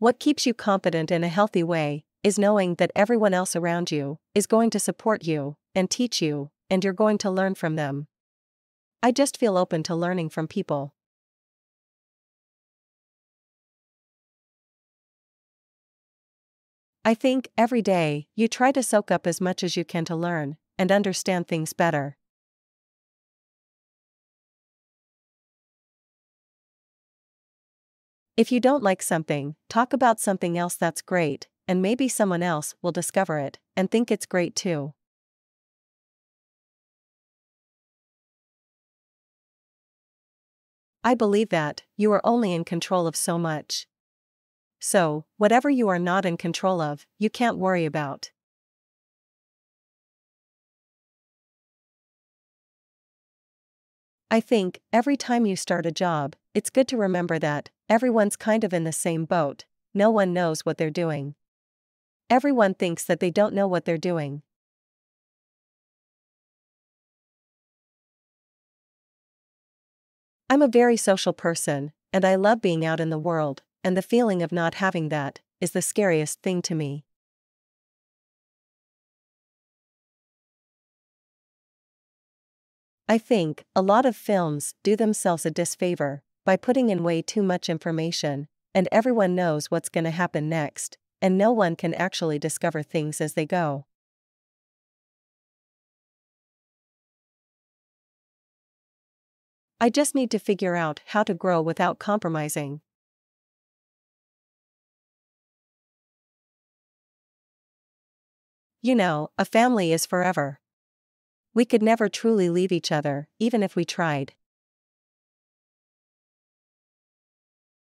What keeps you confident in a healthy way is knowing that everyone else around you is going to support you and teach you, and you're going to learn from them. I just feel open to learning from people. I think, every day, you try to soak up as much as you can to learn and understand things better. If you don't like something, talk about something else that's great, and maybe someone else will discover it and think it's great too. I believe that you are only in control of so much. So, whatever you are not in control of, you can't worry about. I think, every time you start a job, it's good to remember that everyone's kind of in the same boat, no one knows what they're doing. Everyone thinks that they don't know what they're doing. I'm a very social person, and I love being out in the world, and the feeling of not having that is the scariest thing to me. I think a lot of films do themselves a disfavor by putting in way too much information, and everyone knows what's going to happen next, and no one can actually discover things as they go. I just need to figure out how to grow without compromising. You know, a family is forever. We could never truly leave each other, even if we tried.